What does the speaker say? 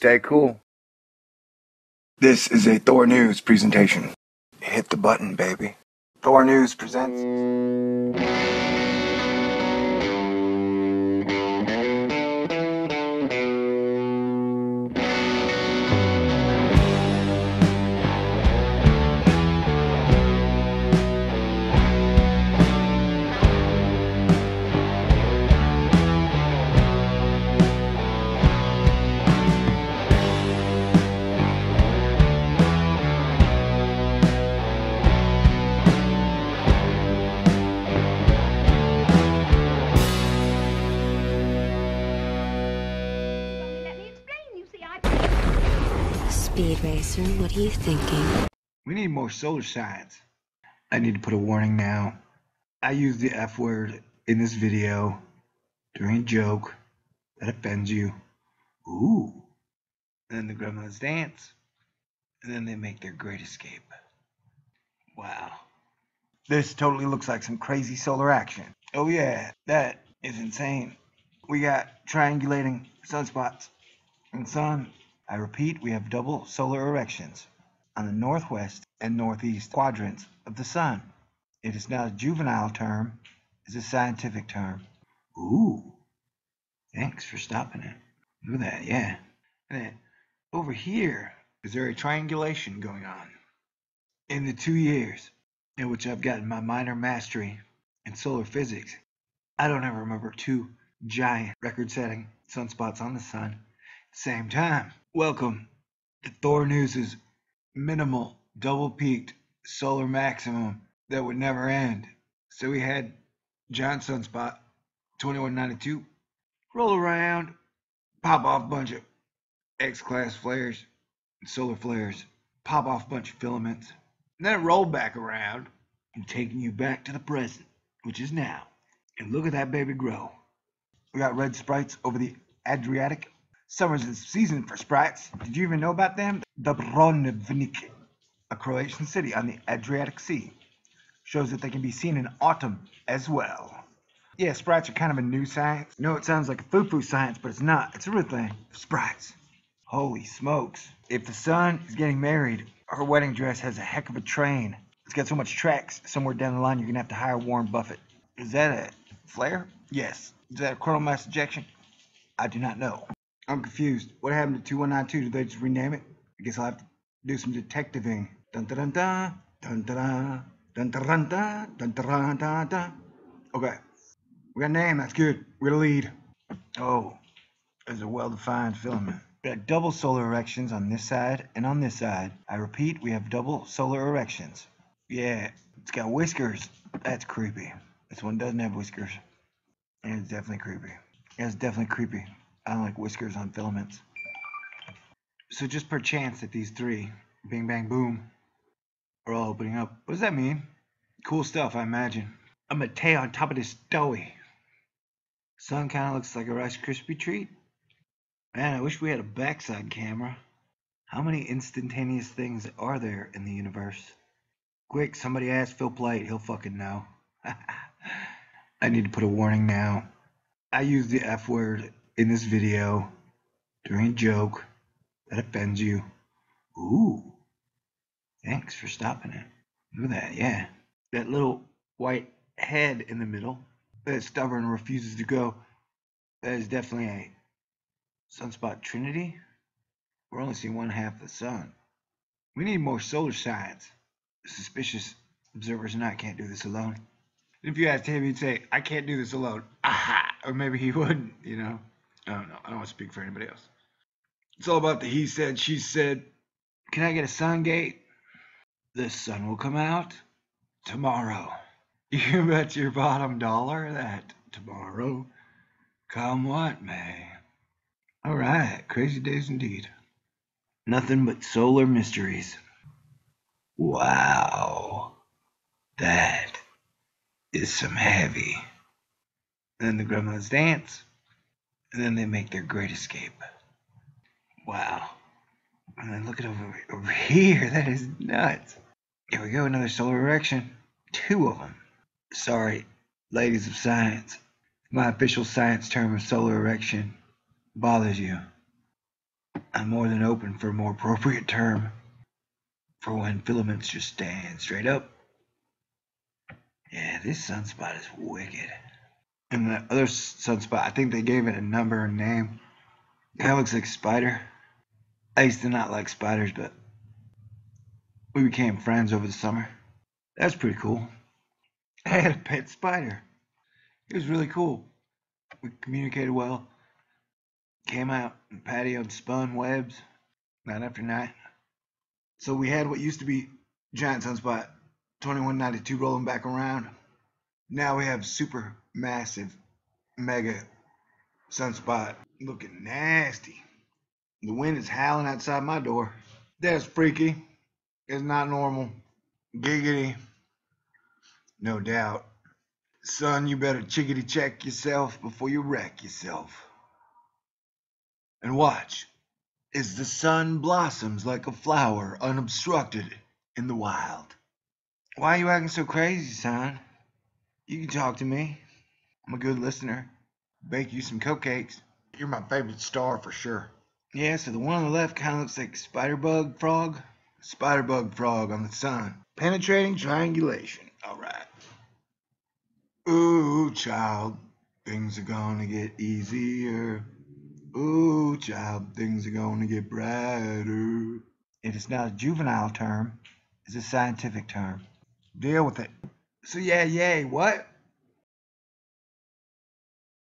Stay cool. This is a Thor News presentation. Hit the button, baby. Thor News presents. Speed Racer, what are you thinking? We need more solar science. I need to put a warning now. I use the F word in this video during a joke that offends you. Ooh. And then the gremlins dance. And then they make their great escape. Wow. This totally looks like some crazy solar action. Oh, yeah, that is insane. We got triangulating sunspots. And sun, I repeat, we have double solar erections on the northwest and northeast quadrants of the sun. It is not a juvenile term, it's a scientific term. Ooh. Thanks for stopping it. Look at that, yeah. And then over here, is there a triangulation going on? In the two years in which I've gotten my minor mastery in solar physics, I don't ever remember two giant record setting sunspots on the sun at the same time. Welcome to Thor News's minimal double peaked solar maximum that would never end. So we had Giant Sunspot 2192 roll around, pop off a bunch of X class flares, solar flares, pop off a bunch of filaments, and then it rolled back around and taking you back to the present, which is now. And look at that baby grow. We got red sprites over the Adriatic. Summer's the season for sprites. Did you even know about them? Dubrovnik, a Croatian city on the Adriatic Sea, shows that they can be seen in autumn as well. Yeah, sprites are kind of a new science. No, it sounds like a foo-foo science, but it's not. It's a real thing. Sprites. Holy smokes. If the sun is getting married, her wedding dress has a heck of a train. It's got so much tracks, somewhere down the line you're gonna have to hire Warren Buffett. Is that a flare? Yes. Is that a coronal mass ejection? I do not know. I'm confused. What happened to 2192? Did they just rename it? I guess I'll have to do some detectiving. Dun dun dun Dun dun Dun dun dun Dun dun dun dun. Okay. We got a name, that's good. We're gonna lead. Oh, there's a well-defined filament. We got double solar erections on this side and on this side. I repeat, we have double solar erections. Yeah, it's got whiskers. That's creepy. This one doesn't have whiskers. And it's definitely creepy. Yeah, it's definitely creepy. I don't like whiskers on filaments. So just per chance that these three, Bing Bang Boom, are all opening up. What does that mean? Cool stuff, I imagine. I'm on top of this doughy. Sun kind of looks like a Rice Krispie treat. Man, I wish we had a backside camera. How many instantaneous things are there in the universe? Quick, somebody ask Phil Plait. He'll fucking know. I need to put a warning now. I use the F word in this video during a joke that offends you. Ooh. Thanks for stopping it. Look at that, yeah. That little white head in the middle that is stubborn and refuses to go. That is definitely a sunspot trinity. We're only seeing one half of the sun. We need more solar science. Suspicious observers and I can't do this alone. If you asked him, he'd say, I can't do this alone. Aha! Or maybe he wouldn't, you know? I don't know. I don't want to speak for anybody else. It's all about the he said, she said. Can I get a sun gate? The sun will come out tomorrow. You bet your bottom dollar that tomorrow, come what may. All right, crazy days indeed. Nothing but solar mysteries. Wow, that is some heavy. And then the gremlins dance, and then they make their great escape. Wow. And then look at over, over here. That is nuts. Here we go, another solar erection. Two of them. Sorry, ladies of science. My official science term of solar erection bothers you. I'm more than open for a more appropriate term for when filaments just stand straight up. Yeah, this sunspot is wicked. And the other sunspot, I think they gave it a number and name. Of looks like spider. I used to not like spiders, but we became friends over the summer. That's pretty cool. I had a pet spider. It was really cool. We communicated well. Came out in the patio and spun webs night after night. So we had what used to be giant sunspot 2192 rolling back around. Now we have super massive mega sunspot looking nasty. The wind is howling outside my door. That's freaky. It's not normal. Giggity. No doubt. Son, you better chickity check yourself before you wreck yourself. And watch as the sun blossoms like a flower unobstructed in the wild. Why are you acting so crazy, son? You can talk to me. I'm a good listener. Bake you some cupcakes. You're my favorite star for sure. Yeah, so the one on the left kind of looks like Spiderbug Frog. Spiderbug Frog on the sun. Penetrating triangulation. All right. Ooh, child, things are gonna get easier. Ooh, child, things are gonna get brighter. It is not a juvenile term, it's a scientific term. Deal with it. So, yeah, yay, what?